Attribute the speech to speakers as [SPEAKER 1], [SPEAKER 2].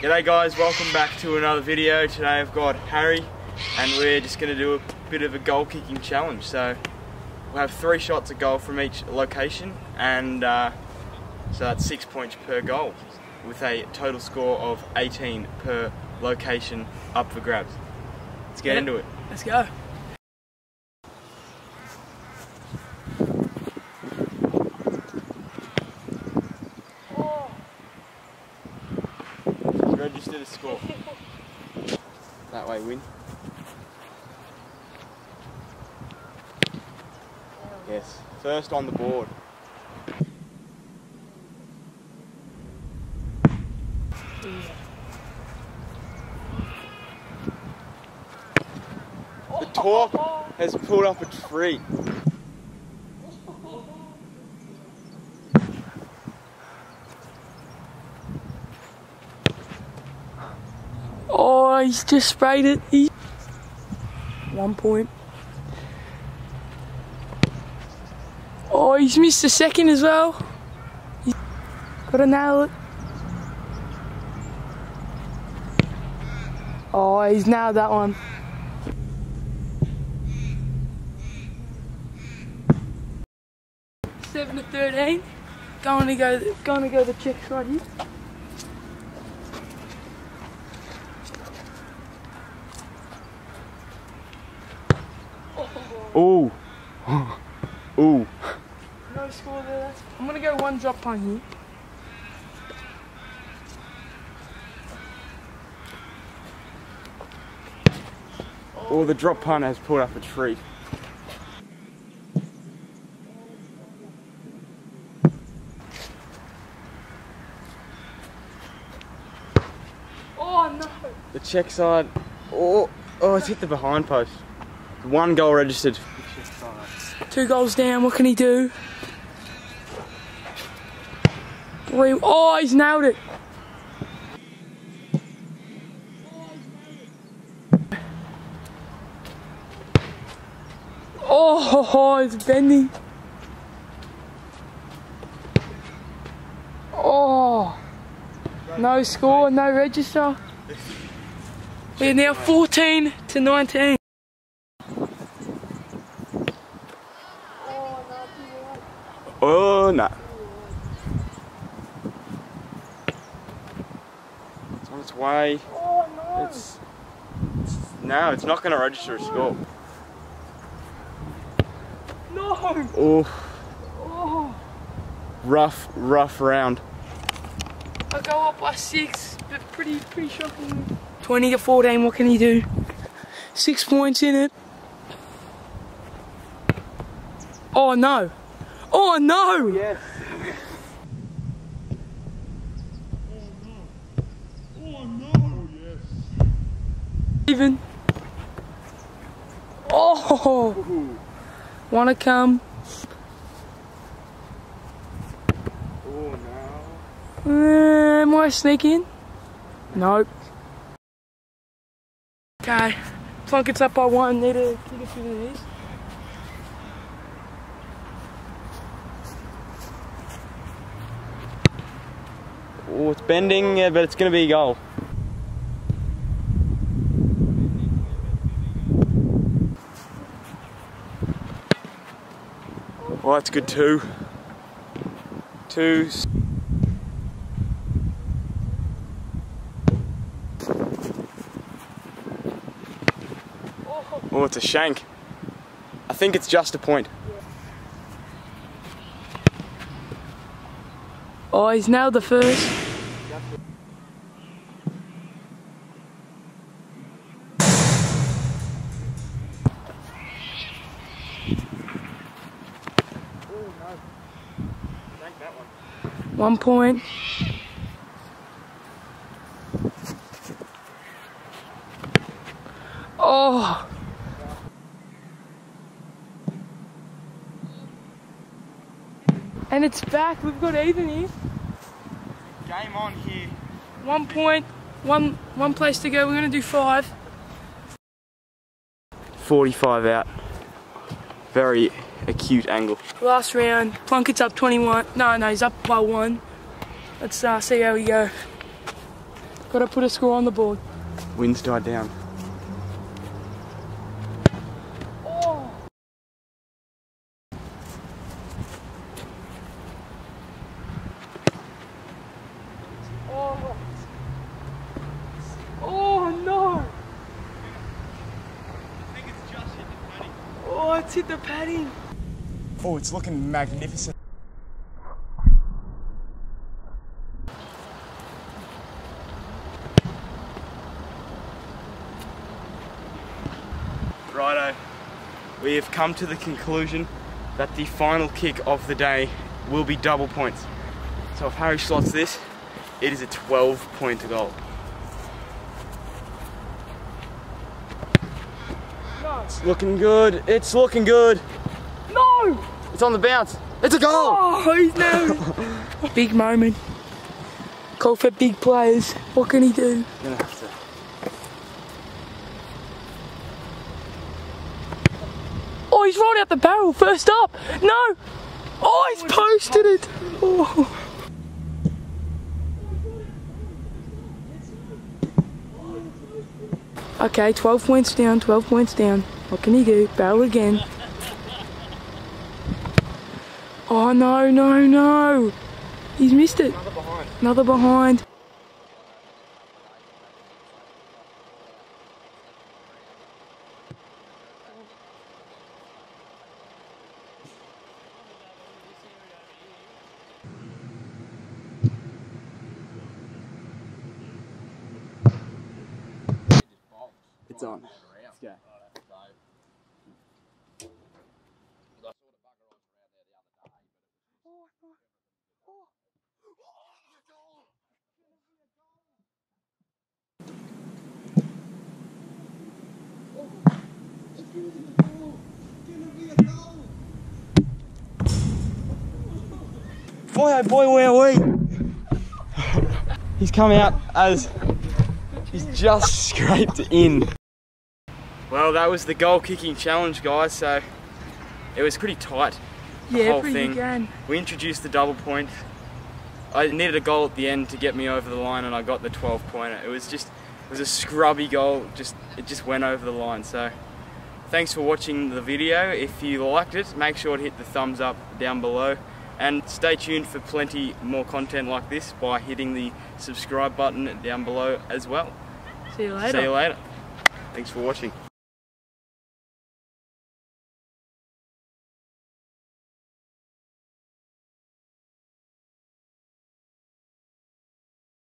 [SPEAKER 1] G'day guys, welcome back to another video. Today I've got Harry and we're just going to do a bit of a goal kicking challenge. So we'll have three shots at goal from each location and uh, so that's six points per goal with a total score of 18 per location up for grabs. Let's get
[SPEAKER 2] Yeah.
[SPEAKER 1] into it.
[SPEAKER 2] Let's go.
[SPEAKER 1] Register the score. That way win. Yes, first on the board. The torp has pulled up a tree.
[SPEAKER 2] Oh, he's just sprayed it. He... One point. Oh, he's missed a second as well. He's got to nail it. Oh, he's nailed that one. Seven to thirteen. Going to go. Going to go the checks right here.
[SPEAKER 1] Ooh. Ooh.
[SPEAKER 2] No score there. I'm gonna go one drop punt here.
[SPEAKER 1] Oh, the drop punt has pulled up a tree.
[SPEAKER 2] Oh no!
[SPEAKER 1] The check side. Oh, oh, it's hit the behind post. One goal registered.
[SPEAKER 2] Two goals down. What can he do? Oh, he's nailed it. Oh, it's bending. Oh, no score, and no register. We're now 14 to 19.
[SPEAKER 1] Oh, no. It's on its way.
[SPEAKER 2] Oh no!
[SPEAKER 1] It's, it's no, it's not going to register a score.
[SPEAKER 2] No!
[SPEAKER 1] Oh,
[SPEAKER 2] Oh!
[SPEAKER 1] rough, rough round.
[SPEAKER 2] I go up by six, but pretty, pretty shocking. 20 to 14, what can he do? Six points in it. Oh no! Oh no!
[SPEAKER 1] Yes. Oh no! Oh yes.
[SPEAKER 2] Even. Oh! Wanna come?
[SPEAKER 1] Oh, no.
[SPEAKER 2] Uh, am I sneaking? Nope. Okay. Plunkett's up by one. Need to kick a few of these.
[SPEAKER 1] Oh, it's bending, yeah, but it's going to be a goal. Well, that's good too. Two. Oh, it's a shank. I think it's just a point.
[SPEAKER 2] Oh, he's now the first. One point. Oh. And it's back. We've got even here.
[SPEAKER 1] Game on here.
[SPEAKER 2] One point, one one place to go. We're gonna do five.
[SPEAKER 1] 45 out. very acute angle.
[SPEAKER 2] Last round, Plunkett's up 21. No, no, he's up by one. Let's uh, see how we go. Got to put a score on the board.
[SPEAKER 1] Wind's died down.
[SPEAKER 2] Oh. Oh. Oh no! Oh, it's hit the padding.
[SPEAKER 1] Oh, it's looking magnificent. Righto, we have come to the conclusion that the final kick of the day will be double points. So if Harry slots this, it is a 12 point goal. It's looking good, it's looking good.
[SPEAKER 2] No!
[SPEAKER 1] It's on the bounce. It's a goal!
[SPEAKER 2] Oh, he's no! big moment. Call for big players. What can he do?
[SPEAKER 1] Gonna have to.
[SPEAKER 2] Oh, he's rolled out the barrel first up. No! Oh, he's oh, posted it. Oh. Okay, 12 points down, 12 points down. What can he do? Barrel again. Oh, no, no, no. He's missed it.
[SPEAKER 1] Another behind.
[SPEAKER 2] Another behind.
[SPEAKER 1] It's on. Let's go. Boy, oh boy, where are we? He's come out as he's just scraped in. Well, that was the goal kicking challenge, guys. So it was pretty tight.
[SPEAKER 2] Yeah,
[SPEAKER 1] whole
[SPEAKER 2] pretty
[SPEAKER 1] thing.
[SPEAKER 2] good.
[SPEAKER 1] We introduced the double point. I needed a goal at the end to get me over the line, and I got the 12 pointer. It was just, it was a scrubby goal. Just, it just went over the line. So, thanks for watching the video. If you liked it, make sure to hit the thumbs up down below, and stay tuned for plenty more content like this by hitting the subscribe button down below as well.
[SPEAKER 2] See you later.
[SPEAKER 1] See you later. Thanks for watching.